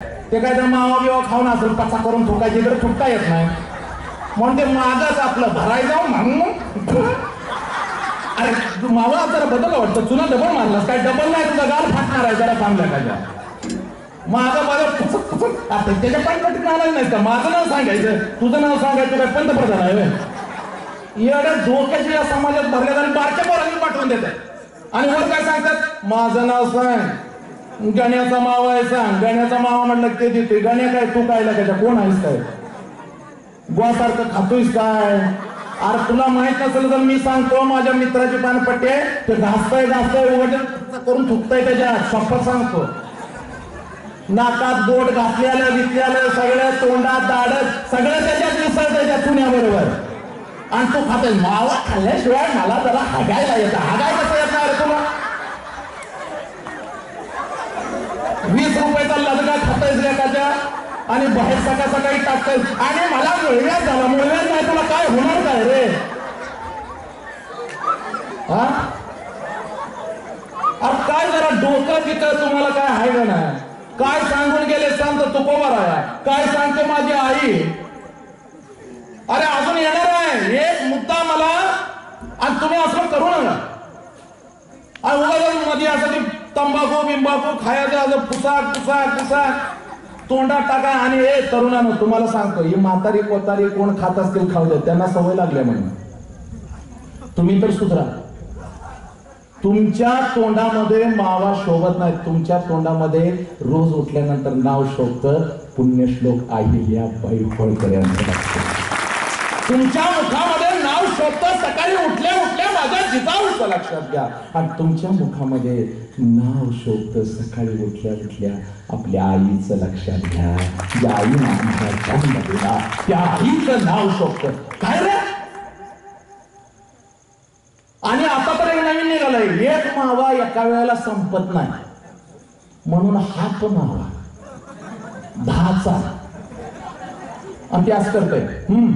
ते काय तर मावा बिवा खाऊन असेल पचा करून थुकायचे तर थुकता येत नाही. म्हणून ते मागच आपलं भरायचं म्हणून अरे तू मावा जरा बदल वाटतं तुला डबल मारलास काय? डबल नाही तुझा गाल फाटणार आहे जरा चांगल्या काय माझं माझं त्याच्या पण कटी आलाच नाही का? माझं नाव सांगायचं. तुझं नाव सांगायचं काय पंतप्रधान आहे एवढ्या धोक्याच्या या समाजात भरल्यात आणि बारक्या पोरांनी पाठवून देतात. आणि वर काय सांगतात? माझं नाव सांग. गण्याचा मावा आहे सांग. गण्याचा मावा म्हणलं ते देते गण्या काय तू काय लागायचा कोण आहेस काय? गोसारखं खातोयस काय? अरे तुला माहीत नसेल तर मी सांगतो माझ्या मित्राची पानपट्टी आहे. ते घासताय घासताय उघड करून थुकताय त्याच्या. शपथ सांगतो. नाकात बोट घातल्याला विकल्याला सगळं तोंडात दाडत सगळं त्याच्यात मिसळतंय त्याच्या चुन्याबरोबर. आणि तो खातोय मावा खाल्ल्याशिवाय मला जरा हगायला येतं. हगायला कसं येत नाही रे तुला वीस रुपयाचा लदगा खातायस एकाच्या आणि बाहेर सकाळ सकाळी टाकताय. आणि मला मुळव्यात झाला. मुळव्यात नाही तुला काय होणार काय रे? हा? अरे काय जरा डोकं तिथं तुम्हाला काय आहे का नाही? काय सांगून गेले सांगतो तुकोबार आहे काय सांगते माझी आई? अरे अजून येणार आहे. एक मुद्दा मला आणि तुम्ही असं करू नका. आणि उगाच मध्ये असं तंबाखू बिंबाखू खायचं असं पुसाक पुसाक तोंडात टाका आणि हे तरुणानं तुम्हाला सांगतो ही म्हातारी कोतारी कोण खात असतील खाऊ दे त्यांना सवय लागल्या म्हणून. तुम्ही तर सुधरा. तुमच्या तोंडामध्ये मावा शोभत नाही तुमच्या तोंडामध्ये रोज उठल्यानंतर नाव शोभत पुण्यश्लोक अहिल्या बाई फळकर यांचं तुमच्या मुखामध्ये नाव शोभत सकाळी उठल्या लक्षात घ्या. आणि तुमच्या मुखामध्ये नाव शोधतं सकाळी उठल्या उठल्या आपल्या आईचं लक्षात घ्या. ज्या आई माझ्या जन्म दिला त्या आईचं नाव शोधतं. काय रे? आणि आता तर नवीन निघालंय. एक मावा एका वेळेला संपत नाही. म्हणून हात मावा. दहाचा. आणि ते असं करतोय. हम्म.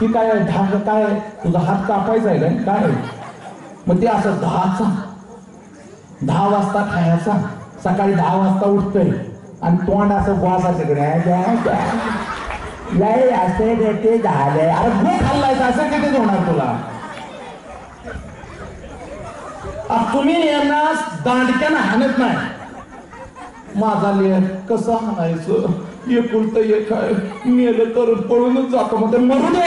की काय आहे? काय तुझा हात कापायचा आहे काय काय मग ते असं दहाचा. दहा वाजता खायचा. सकाळी दहा वाजता उठतोय. आणि तोंड असं वासाचं लय असे ते झालंय अरे गो खाल्लायचं असं किती होणार तुला? तुम्ही यांना दांडक्यानं हाणत नाही. माझा लेख कसं हाणायचं? एकुलत एक आहे. मेलं तर पळूनच जातो. मग तर मरू दे.